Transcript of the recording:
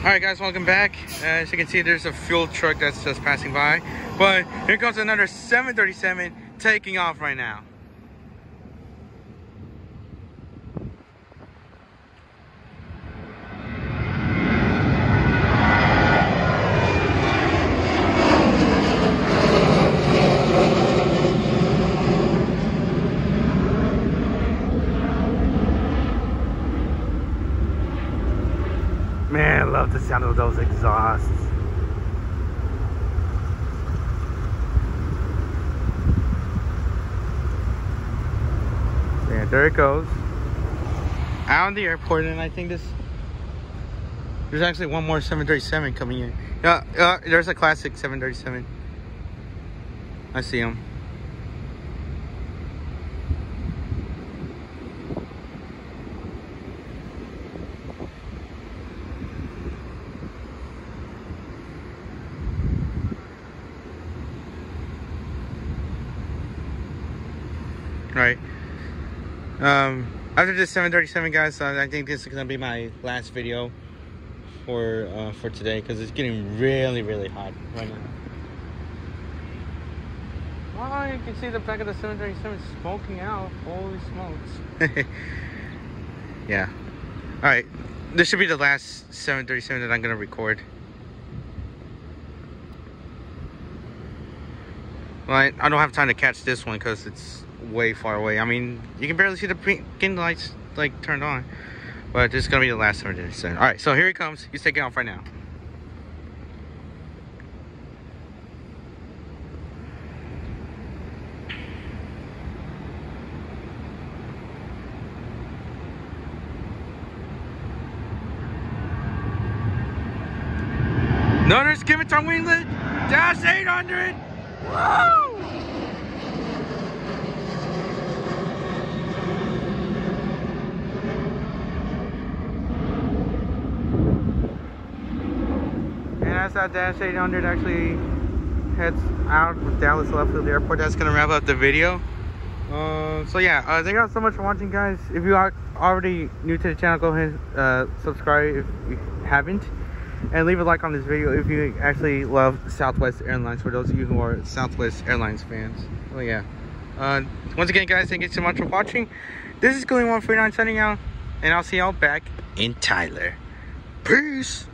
All right, guys, welcome back. As you can see, there's a fuel truck that's just passing by. But here comes another 737 taking off right now. Man, I love the sound of those exhausts. Yeah, there it goes. Out of the airport, and I think this. There's actually one more 737 coming in. Yeah, uh, there's a classic 737. I see him. Right. Um, after this 737, guys, uh, I think this is gonna be my last video for uh, for today because it's getting really, really hot right now. Oh, you can see the back of the 737 smoking out. Holy smokes! yeah. All right. This should be the last 737 that I'm gonna record. Well, I, I don't have time to catch this one because it's way far away. I mean, you can barely see the pink lights like turned on. But this is gonna be the last 737. All right, so here he comes. He's taking off right now. Another Scimitar winglet, dash 800. Woo! That Dash 800 actually heads out with Dallas Love the Airport, that's gonna wrap up the video. Uh, so yeah, uh, thank you all so much for watching, guys. If you are already new to the channel, go ahead and uh, subscribe if you haven't. And leave a like on this video if you actually love Southwest Airlines, for those of you who are Southwest Airlines fans. Oh yeah. Uh, once again, guys, thank you so much for watching. This is coolleo149 signing out, and I'll see y'all back in Tyler. Peace!